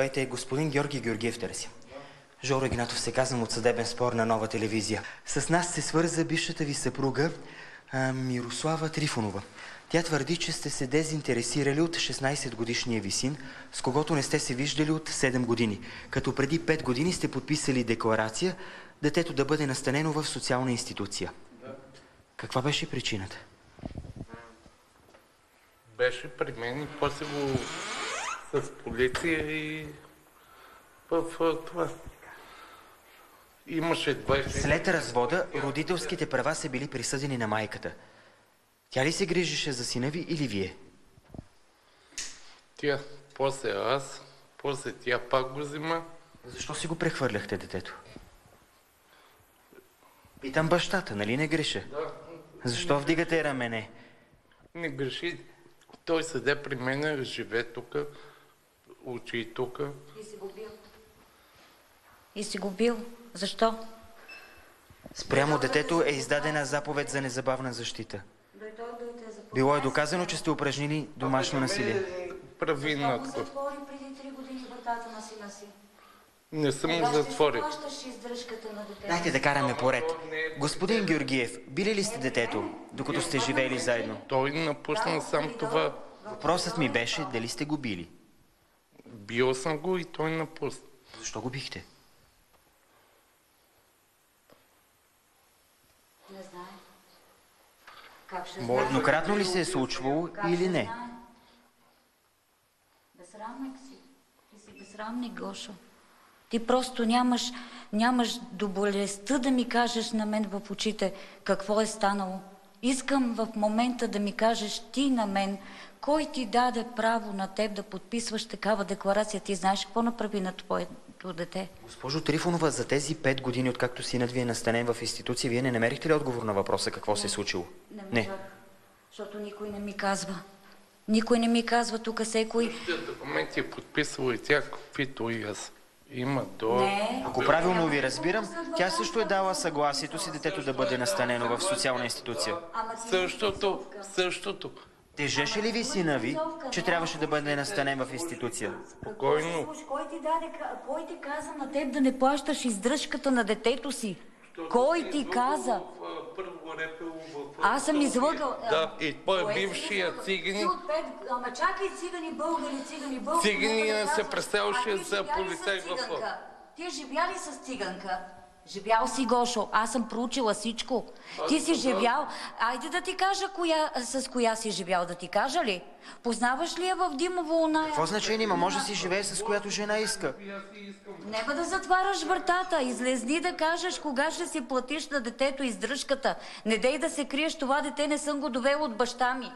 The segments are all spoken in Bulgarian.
Здравейте, господин Георги Георгиев търся. Жоро Игнатов се казвам от съдебен спор на нова телевизия. С нас се свърза бившата ви съпруга Мирослава Трифонова. Тя твърди, че сте се дезинтересирали от 16 годишния ви син, с когото не сте се виждали от 7 години, като преди 5 години сте подписали декларация детето да бъде настанено в социална институция. Каква беше причината? Беше при мен и после го с полиция и в това. Имаше 20... След развода, родителските права са били присъдени на майката. Тя ли се грижеше за сина ви или вие? Тя, после аз, после тя пак го взима. Защо си го прехвърляхте детето? Питам бащата, нали не греша? Да, Защо вдигате рамене? не греши. Той седе при мен, живее тук, учи тук. И си го бил. И си го бил. Защо? Спрямо детето е издадена заповед за незабавна защита. Било е доказано, че сте упражнили домашно насилие. Прави на затвори преди три години вратата на сина си? Не съм ще затворил. Дайте да караме поред. Господин Георгиев, били ли сте детето, докато сте живеели заедно? Той напусна сам това. Въпросът ми беше дали сте го били. Бил съм го и той напусна. Защо го бихте? Не знае. Как ще знае? Еднократно ли се е случвало Как или не? знае? Безсрамник си. Ти си безсрамник, Гошо. Ти просто нямаш, нямаш до болестта да ми кажеш на мен в очите какво е станало. Искам в момента да ми кажеш ти на мен, кой ти даде право на теб да подписваш такава декларация. Ти знаеш какво направи на твоето дете? Госпожо Трифонова, за тези пет години, откакто синът ви е настанен в институция, вие не намерихте ли отговор на въпроса какво се е случило? Не Не. можах, защото никой не ми казва. Никой не ми казва тук секой. Документи е подписала и тя, каквито и аз. Има до... Не. Ако правилно ви разбирам, тя също е дала съгласието си детето да бъде настанено в социална институция. Същото, същото. Тежеше ли ви сина ви, че трябваше да бъде настанен в институция? Спокойно. Кой ти даде, кой ти каза на теб да не плащаш издръжката на детето си? Кой ти каза? Аз съм излъгал. Да, и той е бившия цигани. Ама чакай цигани, българи, цигани, българи. Цигани се представяше за полицай в? Ти живя ли с циганка? Живял си, Гошо. Аз съм проучила всичко. Ти си живял. Айде да ти кажа коя, с коя си живял, да ти кажа ли? Познаваш ли я в Димово оная? Какво значение има? Може да си живее с която жена иска. Нека да затваряш вратата. Излезни да кажеш кога ще си платиш на детето издръжката. Не дей да се криеш, това дете не съм го довел от баща ми.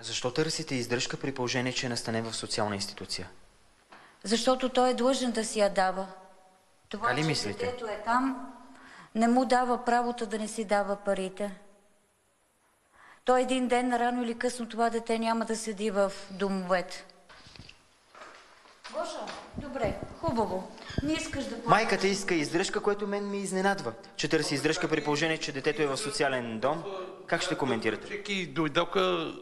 Защо търсите издръжка при положение, че е настанен в социална институция? Защото той е длъжен да си я дава. Това, Така ли че мислите? детето е там, не му дава правото да не си дава парите. Той един ден, рано или късно, това дете няма да седи в домовете. Гоша, добре, хубаво. Не искаш да плащаш. Майката иска издръжка, което мен ми изненадва. Че търси издръжка при положение, че детето е в социален дом. Как ще коментирате? Чеки, дойдоха,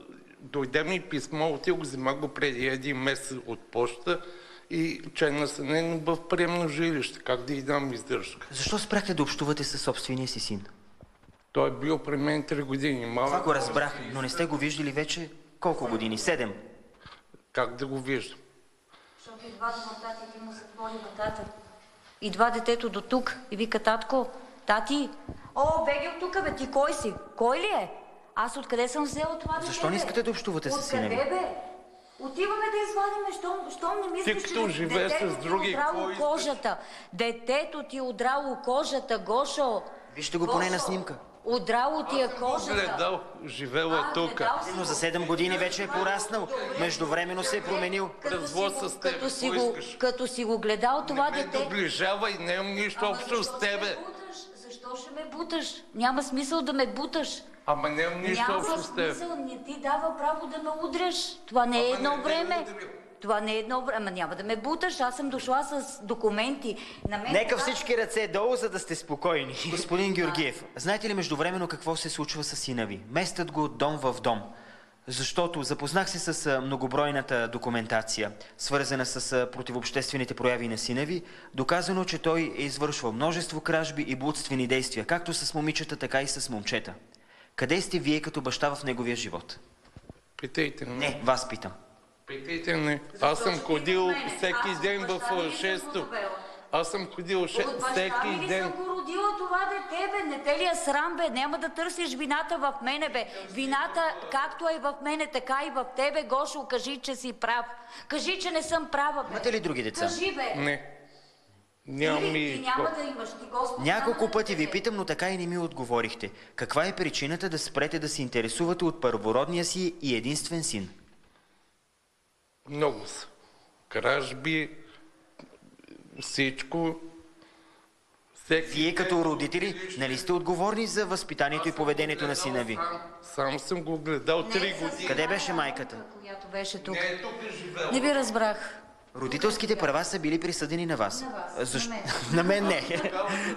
дойде ми писмо, отил го взема го преди един месец от почта и че е настанен в приемно жилище. Как да й дам издръжка? Защо спряхте да общувате със собствения си син? Той е бил при мен 3 години. Това Малък. го разбрах, но не сте го виждали вече колко години? Седем. Как да го виждам? Защото идва до тати, ти му затвори вратата. Идва детето до тук и вика, татко, тати, о, беги от тук, бе, ти кой си? Кой ли е? Аз откъде съм взела това дете, Защо не искате да общувате с сина? Откъде, бе? Отиваме да извадиме, щом, щом не мислиш, Ти че като живееш детето с ти е други, удрало какво искаш? кожата. Детето ти е удрало кожата, Гошо. Вижте го поне на снимка. Удрало ти е кожата. Гледал, живела А, тук. Но за 7 години вече е пораснал. Междувременно се е променил. Развод с теб, като си го-? Като си го гледал това Не ме дете... доближава и нямам нищо общо с тебе. буташ? Защо ще ме буташ? Няма смисъл да ме буташ.Ама нямам нищо Няма общо с теб. смисъл, не ти дава право да ме удряш. Това не е Ама едно не ме време. удря. Това не е едно време. Ама няма да ме буташ. Аз съм дошла с документи. На мен Нека това- всички ръце долу, за да сте спокойни. Господин Георгиев, знаете ли междувременно какво се случва с сина ви? Местят го от дом в дом. Защото запознах се с многобройната документация, свързана с противообществените прояви на сина ви, доказано, че той е извършвал множество кражби и блудствени действия, както с момичета, така и с момчета. Къде сте вие като баща в неговия живот? Питайте ме. Не, вас питам. Питайте ме. Аз съм ходил от всеки ден от в баща ми ли съм шесто. го довела? Аз съм ходил ше... От баща всеки ми ли ден. съм го родила това дете, бе? Не те ли е срам, бе? Няма да търсиш вината в мене, бе. Вината, както е в мене, така и в тебе, Гошо, кажи, че си прав. Кажи, че не съм права, бе. Имате ли други деца? Кажи, бе. Не. Нямам Ти, и... ти няма да имаш, ти Господ Няколко пъти ви питам, но така и не ми отговорихте. Каква е причината да спрете да се интересувате от първородния си и единствен син? Много са. Кражби, всичко. Всеки Вие като родители, нали сте отговорни за възпитанието и поведението на сина ви? Сам, сам съм го гледал три с години. Къде беше майката? Която беше тук. Не е тук е живел. Не ви разбрах. Родителските права са били присъдени на вас. На вас, Защо? на мен. на мен не.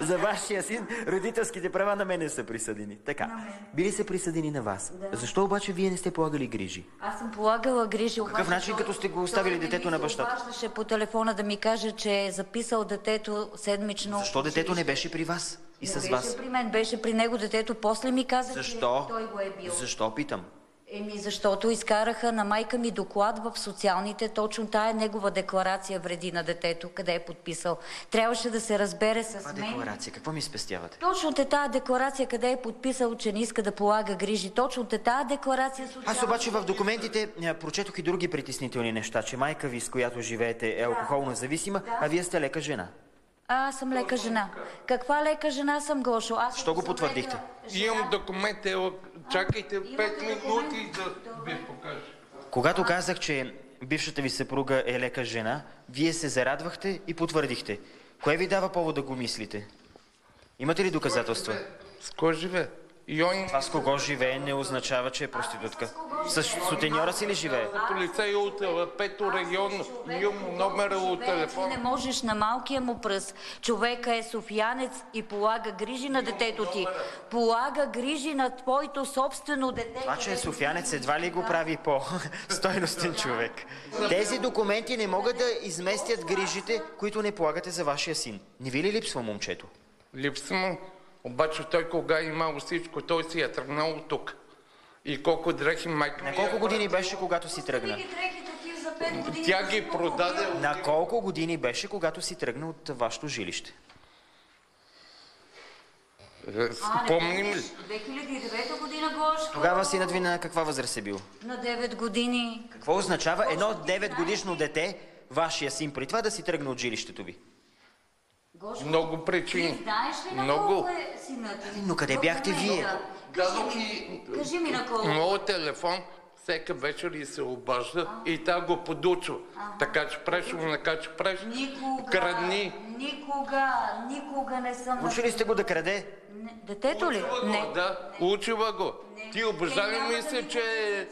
За вашия син родителските права на мен не са присъдени. Така. Били са присъдени на вас. Да. Защо обаче вие не сте полагали грижи? Аз съм полагала грижи. какъв обаче начин, като сте го оставили детето на бащата? обаждаше по телефона да ми каже, че е записал детето седмично. Защо детето не беше при вас и Не с беше вас? при мен, беше при него детето. После ми каза, Защо? че той го е бил. Защо питам? Еми, защото изкараха на майка ми доклад в социалните, точно тая негова декларация вреди на детето, къде е подписал. Трябваше да се разбере с Това мен. декларация, какво ми спестявате? Точно те тази декларация, къде е подписал, че не иска да полага грижи. Точно те тази декларация социална. Аз обаче в документите прочетох и други притеснителни неща, че майка ви, с която живеете, е алкохолно зависима, а вие сте лека жена. А, аз съм лека жена. Каква лека жена съм, Гошо? Аз Що го потвърдихте? Имам документ, ела, чакайте Имате 5 минути да ви покажа. Когато казах, че бившата ви съпруга е лека жена, вие се зарадвахте и потвърдихте. Кое ви дава повод да го мислите? Имате ли доказателства? С кой живее? Това с кого живее не означава, че е проститутка. С сутеньора си ли живее? полицай от пето регионно. Имам номера от Ти не можеш на малкия му пръст. Човека е софиянец и полага грижи на детето ти. Полага грижи на твоето собствено дете. Това, че е софиянец, едва ли го прави по-стойностен човек. Тези документи не могат да изместят грижите, които не полагате за вашия син. Не ви ли липсва момчето? Липса му. Обаче той кога е имал всичко, той си е тръгнал от тук. И колко дрехи майка На ми колко е- години беше, когато си тръгна? Тя си ги продаде На колко години беше, когато си тръгна от вашето жилище? Е, Спомним ли? помниш? 2009 година, Гошко. Тогава синът ви на каква възраст е бил? На 9 години. Какво означава едно 9 годишно дете, вашия син, при това да си тръгне от жилището ви? Гошко, Много ти причини. знаеш ли на Много. колко е синът ти? Но къде В бяхте момента. вие? Кажи Дадох ми, и- кажи ми на колко. Моят телефон всека вечер и се обажда и та го подучва. Така че преш, така че преш. Никога, Крадни. никога, никога не съм... Учили сте го да краде? Не, детето ли? Учила го, Не. Да, учила го. Ти обожали Те няма ми да се, ми че...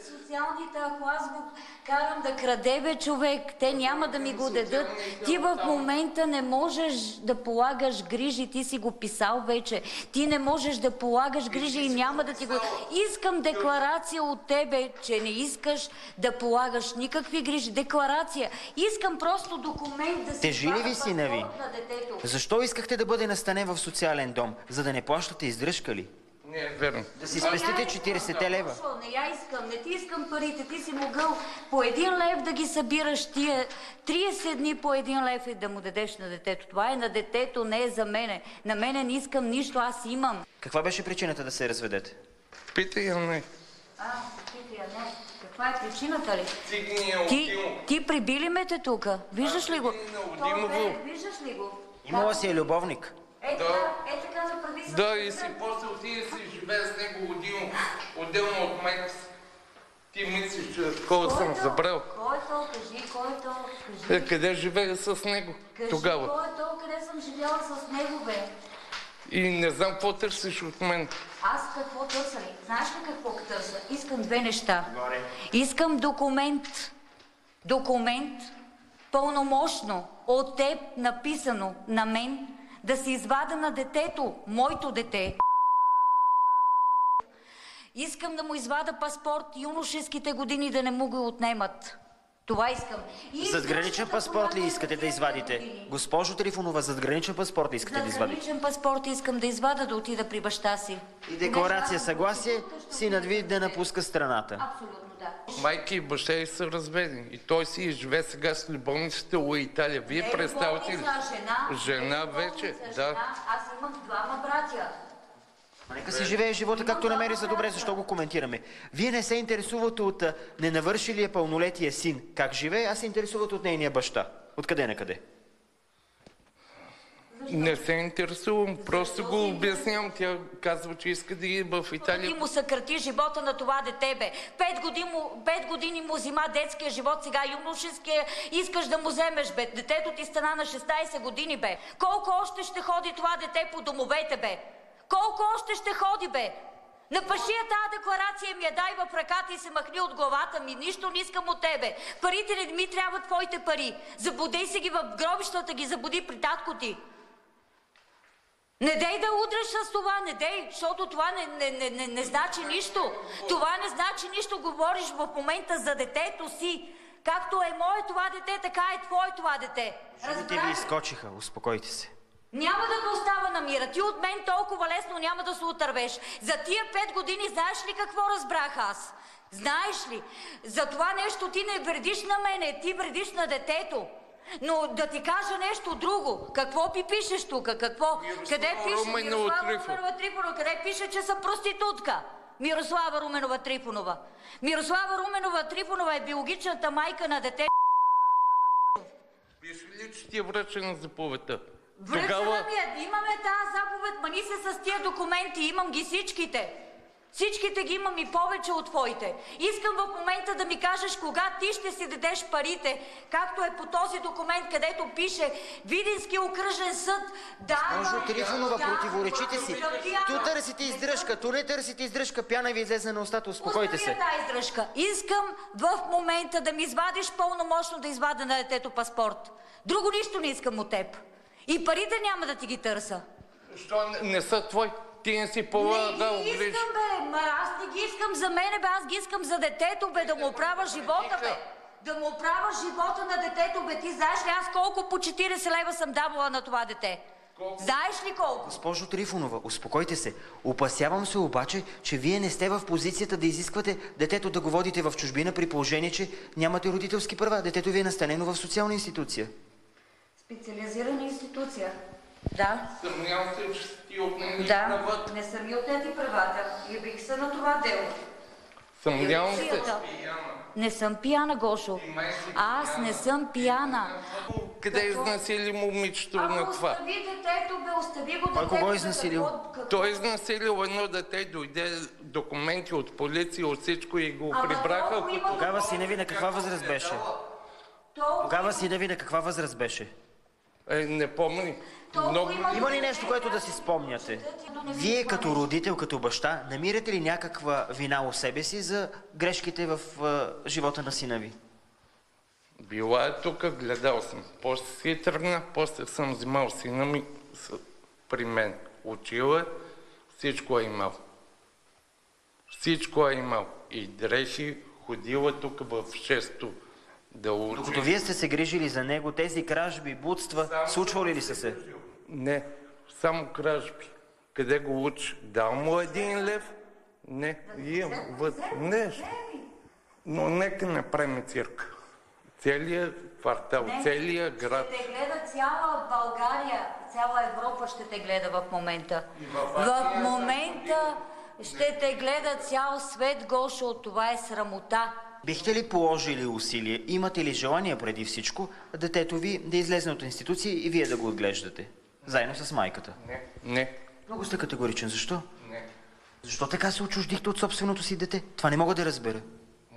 Социалните, ако аз го карам да краде, бе, човек, те няма да ми го дадат. Ти в момента не можеш да полагаш грижи, ти си го писал вече. Ти не можеш да полагаш грижи и няма да ти го... Искам декларация от тебе, че не искаш да полагаш никакви грижи. Декларация. Искам просто документ да си Тежи ли ви сина ви? Защо искахте да бъде настанен в социален дом? За да не плащате издръжка ли? Не е верно. Да си спестите Не я 40 лева? Не я искам, не ти искам парите. Ти си могъл по един лев да ги събираш тия 30 дни по един лев и да му дадеш на детето. Това е на детето, не е за мене. На мене не искам нищо, аз имам. Каква беше причината да се разведете? Питай я не. А, ти я не. Каква е причината ли? Стигни я от Ти, ти прибили ме те тук. Виждаш ли го? Димово. бе, Виждаш ли го? Имала си е любовник. Е Да. така, е така направи се. Да, и си после отиде си живее с него отделно, отделно от майка си. Ти мислиш, че кой Кой съм е забрал? Кой е то? Кажи, кой е то? Кажи. Е, къде живее с него Кажи, тогава? кой е то? Къде съм живяла с него, бе? И не знам какво търсиш от мен. Аз какво търся ли? Знаеш ли какво търся? Искам две неща. Искам документ, документ, пълномощно, от теб написано на мен, да се извада на детето, моето дете. Искам да му извада паспорт, юношеските години да не му го отнемат. Това искам. И Задграничен паспорт ли искате да 50 извадите? Госпожо Трифонова, задграничен паспорт ли искате да извадите? Задграничен паспорт искам да извада да отида при баща си. И декларация съгласие, синът ви да напуска страната. Абсолютно да. Майки и баща й са разведени. И той си живее сега с любовниците у Италия. Вие Не представите ли? любовница, жена. Жена Не вече, любовница, да. жена. Аз имах двама братя. Нека си живее живота както намери за добре, защо го коментираме. Вие не се интересувате от ненавършилия пълнолетия син. Как живее, а се интересувате от нейния баща. Откъде на къде? Не се интересувам, просто го обяснявам. Тя казва, че иска да е в Ти Италия. му съкрати живота на това дете, бе. Пет години, му, пет години му взима детския живот, сега юношеския искаш да му вземеш, бе. Детето ти стана на 16 години, бе. Колко още ще ходи това дете по домовете, бе? Колко още ще ходи, бе? Напаши я тази декларация ми я дай в ръката и се махни от главата ми. Нищо не искам от тебе. Парите не ми трябват твоите пари. Забудей се ги в гробищата, ги забуди при татко ти. Не дей да удреш с това, не дей, защото това не, не, не, не, не значи нищо. Това не значи нищо, говориш в момента за детето си. Както е мое това дете, така е твое това дете. Жените ви изкочиха, успокойте се. Няма да те остава на мира. Ти от мен толкова лесно няма да се отървеш. За тия пет години знаеш ли какво разбрах аз? Знаеш ли? За това нещо ти не вредиш на мене, ти вредиш на детето. Но да ти кажа нещо друго. Какво пи пишеш тук? Какво? Къде пише Руменова Мирослава. Руменова Трифонова? Къде пише, че съм проститутка? Мирослава Руменова Трифонова. Мирослава Руменова Трифонова е биологичната майка на дете. Пише ли, че ти е връчена заповедта? Връчена Тогава ми е. Имаме тази заповед, мани се с тия документи. Имам ги всичките. Всичките ги имам и повече от твоите. Искам в момента да ми кажеш кога ти ще си дадеш парите, както е по този документ, където пише Видински окръжен съд. Да, Госпожо Трифонова, противоречите си. Ту търсите издръжка, ту не търсите издръжка, пяна ви излезе на устата, успокойте Остави се. я тази издръжка. Искам в момента да ми извадиш пълномощно да извада на детето паспорт. Друго нищо не искам от теб. И парите няма да ти ги търса. Що не, не са твои? Ти не си Не полагал ги грижи. искам, бе. Ма аз не ги искам за мене, бе. Аз ги искам за детето, бе. Да му оправя живота, бе. Да му оправя живота на детето, бе. Ти знаеш ли аз колко по 40 лева съм давала на това дете? Знаеш ли колко? Госпожо Трифонова, успокойте се. Опасявам се обаче, че вие не сте в позицията да изисквате детето да го водите в чужбина при положение, че нямате родителски права. Детето ви е настанено в социална институция. Специализирана институция. Да. Съмнявам се, че си ти отнели Да. правата. Не са ми отнети правата. Явих се на това дело. Съмнявам се. Юрцията. Не съм пияна, Гошо. Аз не съм пияна. Къде е Какво? изнасили момичето на това? остави детето, бе, остави го детето. кого е изнасилил? какво- Той е изнасилил едно дете, дойде документи от полиция, от всичко и го Ама прибраха. Тогава сина ви на каква възраст беше? Тогава сина ви на каква възраст беше? Е, не помни. Много... има- Има ли нещо, което да си спомняте? Вие като родител, като баща, намирате ли някаква вина у себе си за грешките в а, живота на сина ви? Била е тук, гледал съм. После си тръгна, после съм взимал сина ми с... при мен. Учил е, всичко е имал. Всичко е имал. И дрехи, ходила тук в шесто. Докато вие сте се грижили за него, тези кражби, будства, случвали ли са се? Не, само кражби. Къде го учи? Дал му един лев? Не, имам вътре. Не, но нека направим цирк. Целият квартал, Не, целият град. Ще те гледа цяла България, цяла Европа ще те гледа в момента. В момента ще те гледа цял свет, Гошо, това е срамота. Бихте ли положили усилие, имате ли желание преди всичко, детето ви да излезе от институция и вие да го отглеждате? Заедно с майката. Не, не, Много сте категоричен. Защо? не. Защо така се отчуждихте от собственото си дете? Това не мога да разбера.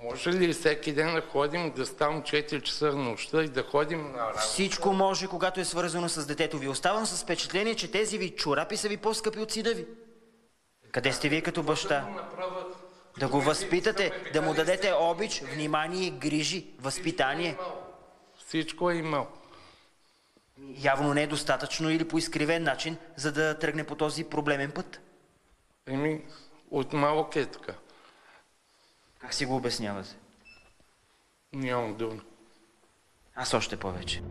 Може ли всеки ден да ходим, да ставам 4 часа нощта и да ходим на работа? Всичко може, когато е свързано с детето ви. Оставам с впечатление, че тези ви чорапи са ви по-скъпи от сина ви. Къде сте вие като баща? Направя... Да го възпитате, да му дадете обич, внимание, грижи, възпитание. Всичко е имал. Явно не е достатъчно или по изкривен начин, за да тръгне по този проблемен път. Еми, от малък е така. Как си го обяснявате? Нямам дума. Аз още повече.